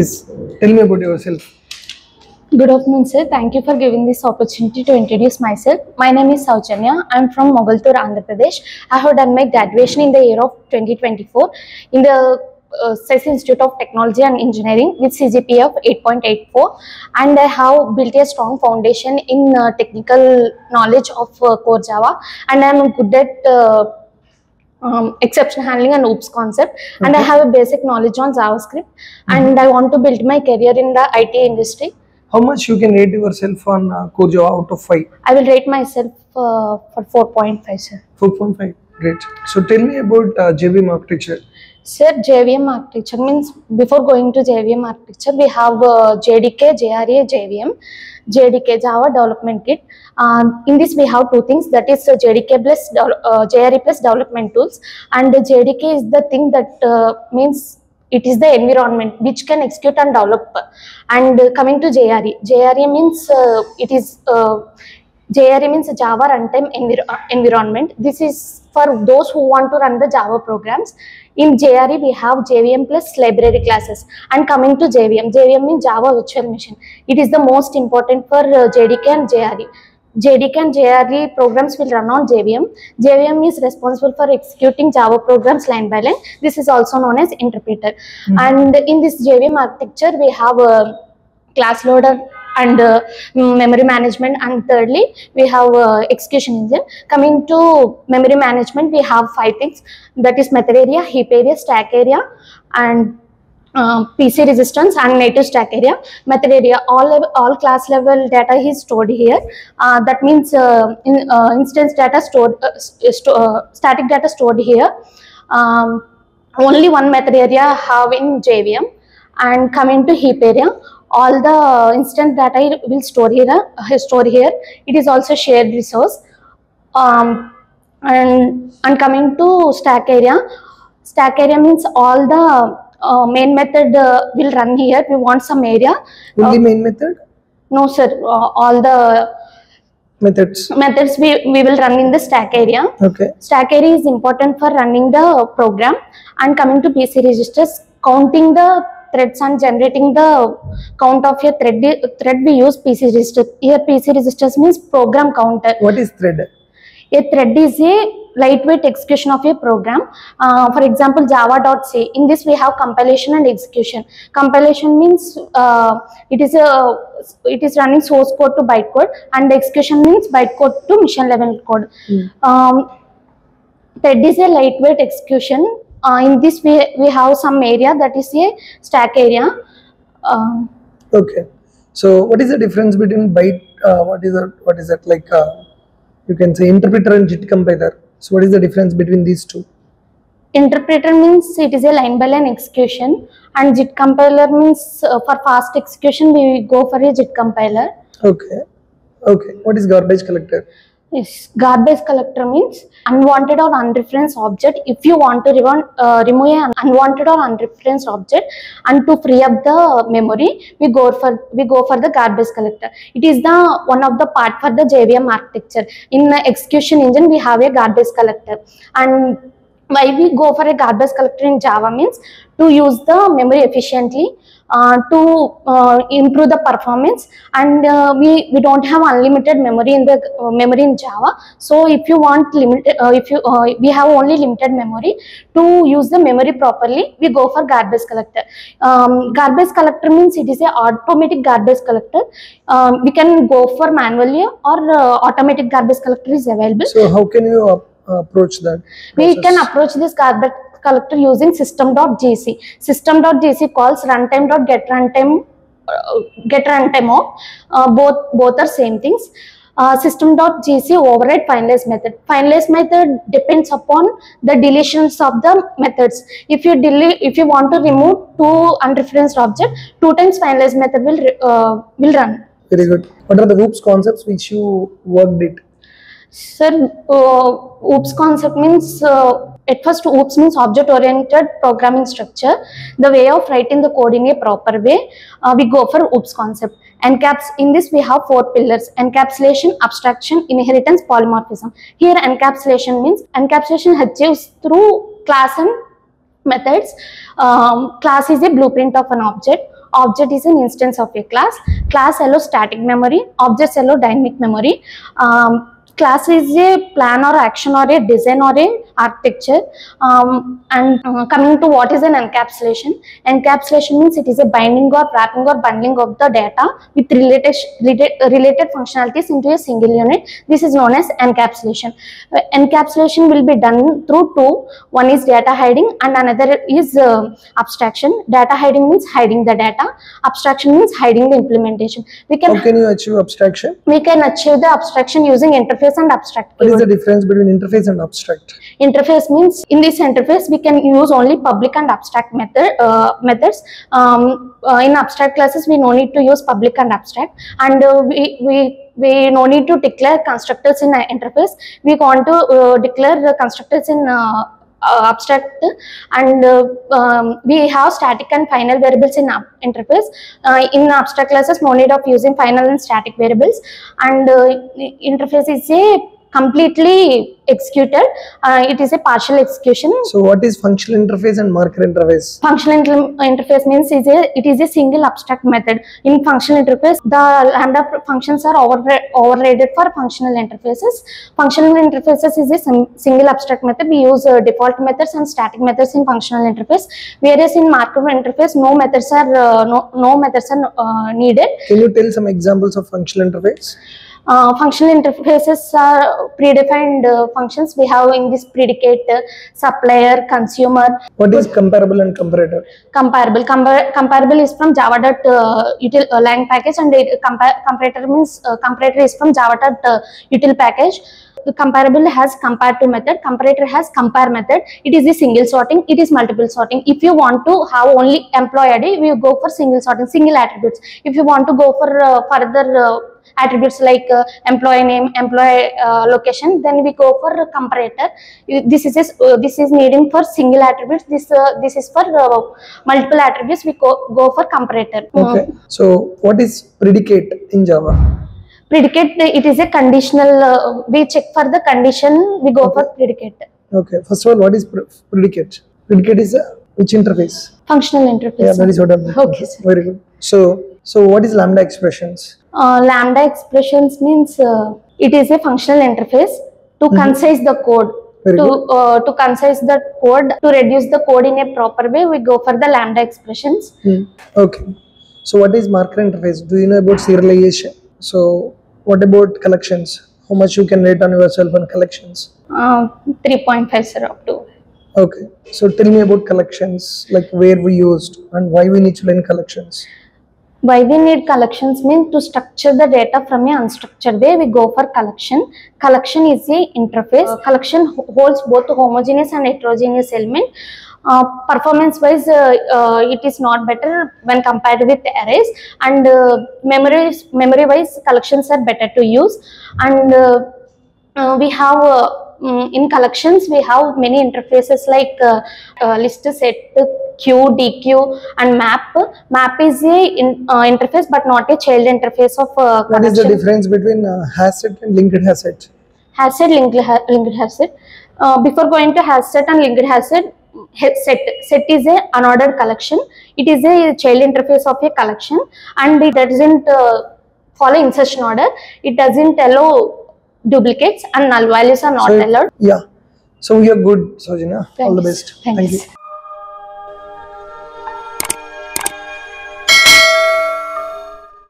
Yes. Tell me about yourself. Good afternoon, sir. Thank you for giving this opportunity to introduce myself. My name is Sauchanya. I'm from Mogaltur, Andhra Pradesh. I have done my graduation in the year of 2024 in the uh, SES Institute of Technology and Engineering with CGPA of 8.84 and I have built a strong foundation in uh, technical knowledge of uh, core Java and I'm good at uh, um, exception handling and OOPS concept and I have a basic knowledge on JavaScript and I want to build my career in the IT industry. How much you can rate yourself on uh, Core Java out of 5? I will rate myself uh, for 4.5, sir. 4.5. Great. So tell me about uh, JVM architecture. Sir, JVM architecture means before going to JVM architecture, we have uh, JDK, JRE, JVM. JDK, Java Development Kit. In this, we have two things that is uh, JDK plus uh, JRE plus development tools, and JDK is the thing that uh, means it is the environment which can execute and develop. And uh, coming to JRE, JRE means uh, it is uh, JRE means Java Runtime envir- Environment. This is for those who want to run the Java programs. In JRE, we have JVM plus library classes. And coming to JVM, JVM means Java Virtual Machine. It is the most important for uh, JDK and JRE. JDK and JRE programs will run on JVM. JVM is responsible for executing Java programs line by line. This is also known as interpreter. And in this JVM architecture, we have a class loader and uh, memory management. And thirdly we have uh, execution engine. Coming to memory management we have five things. That is method area heap area stack area and uh, PC registers and native stack area. Method area all all class level data is stored here. Uh, that means uh, in, uh, instance data stored uh, uh, static data stored here. Um, only one method area have in JVM and coming to heap area all the instant data will store here uh, store here. It is also shared resource. Um, and and coming to stack area stack area means all the uh, main method uh, will run here. We want some area. Only Uh, main method? no sir. Uh, all the Methods. methods we, we will run in the stack area. Okay. Stack area is important for running the program. And coming to PC registers, counting the threads and generating the count of your thread, thread we use PC register. Here PC registers means program counter. What is thread? A thread is a lightweight execution of a program. Uh, for example, java.c. In this we have compilation and execution. Compilation means uh, it is a it is running source code to bytecode and execution means bytecode to mission level code. mm. Um, thread is a lightweight execution. Uh, in this we, we have some area that is a stack area. Um, Okay. So what is the difference between byte? Uh, what is that? What is that like? Uh, you can say interpreter and JIT compiler. So what is the difference between these two? interpreter means it is a line by line execution and JIT compiler means uh, for fast execution we go for a JIT compiler. Okay. Okay. What is garbage collector? Yes, garbage collector means unwanted or unreferenced object. If you want to remove, uh, remove an unwanted or unreferenced object and to free up the memory, we go for we go for the garbage collector. It is the one of the part for the JVM architecture. In the execution engine, we have a garbage collector and why we go for a garbage collector in Java means to use the memory efficiently, to uh, improve the performance, and uh, we we don't have unlimited memory in the uh, memory in Java. So if you want limited, uh, if you uh, we have only limited memory to use the memory properly, we go for garbage collector. Um, garbage collector means it is a automatic garbage collector. Um, we can go for manually or uh, automatic garbage collector is available So how can you uh, approach that? we can approach this garbage collector using system.gc system.gc calls runtime.get runtime uh, get runtime of uh, both both are same things. Uh, system.gc override finalize method. Finalize method depends upon the deletions of the methods. If you delete if you want to remove two unreferenced object two times finalize method will uh, will run. Very good. What are the OOPS concepts which you worked it? Sir, uh, OOPS concept means uh, at first OOPS means object oriented programming structure. The way of writing the code in a proper way, uh, we go for OOPS concept. Encaps in this we have four pillars: encapsulation, abstraction, inheritance, polymorphism. Here encapsulation means encapsulation achieves through class and methods. Um, class is a blueprint of an object. object is an instance of a class class allows static memory objects allow dynamic memory um, class is a plan or action or a design or a architecture. Um, and uh, coming to what is an encapsulation encapsulation means it is a binding or wrapping or bundling of the data with related related, related functionalities into a single unit. This is known as encapsulation. Uh, encapsulation will be done through two. One is data hiding and another is uh, abstraction. Data hiding means hiding the data. Abstraction means hiding the implementation. We can How can you achieve abstraction? we can achieve the abstraction using interface and abstract What is the difference between interface and abstract? interface means in this interface we can use only public and abstract method uh, methods. Um, uh, in abstract classes we no need to use public and abstract. And uh, we, we we no need to declare constructors in interface. We want to uh, declare the constructors in uh, abstract. And uh, um, we have static and final variables in interface. Uh, in abstract classes no need of using final and static variables. And uh, interface is a completely executed. Uh, it is a partial execution. So what is functional interface and marker interface? functional inter- interface means is a it is a single abstract method. In functional interface the lambda functions are over, overrated for functional interfaces. Functional interfaces is a single abstract method. We use uh, default methods and static methods in functional interface. Whereas in marker interface no methods are uh, no, no methods are uh, needed. Can you tell some examples of functional interface? Uh, functional interfaces are predefined uh, functions. We have in this predicate uh, supplier consumer. What is comparable and comparator? comparable. Compar- comparable is from java dot uh, util uh, lang package and it, compar- comparator means uh, comparator is from java dot uh, util package. The comparable has compare to method comparator has compare method. It is a single sorting it is multiple sorting. If you want to have only employee id we go for single sorting single attributes. If you want to go for uh, further uh, attributes like uh, employee name employee uh, location then we go for comparator Uh, this is uh, this is needing for single attributes this uh, this is for uh, multiple attributes we go, go for comparator Okay. So what is predicate in Java? predicate it is a conditional uh, we check for the condition we go for predicate Okay. First of all, what is pre- predicate? Predicate is a, which interface? functional interface Yeah, that is what I'm Okay, sir. Very good. So, so what is lambda expressions? Uh, lambda expressions means uh, it is a functional interface to concise the code Very to uh, to concise the code to reduce the code in a proper way we go for the lambda expressions Hmm. Okay. So what is marker interface? Do you know about serialization? So what about collections? How much you can rate on yourself on collections? uh, 3.5 sir up to Okay. So tell me about collections, like where we used and why we need to learn collections. Why we need collections mean to structure the data from a unstructured way. We go for collection. Collection is a interface. Collection holds both homogeneous and heterogeneous element. Uh, performance wise uh, uh, it is not better when compared with arrays. And uh, memory memory wise collections are better to use. And uh, uh, we have mm, in collections we have many interfaces like uh, uh, list set queue dq and map. Map is a in, uh, interface but not a child interface of uh, What is the difference between uh, HashSet and linked HashSet? HashSet linked ha- linked HashSet. Uh, before going to HashSet and linked HashSet set set is a unordered collection. It is a child interface of a collection and it doesn't uh, follow insertion order. It doesn't allow duplicates and null values are not So- allowed Yeah. So you're good, Sojana. All the best. Thanks. Thank you.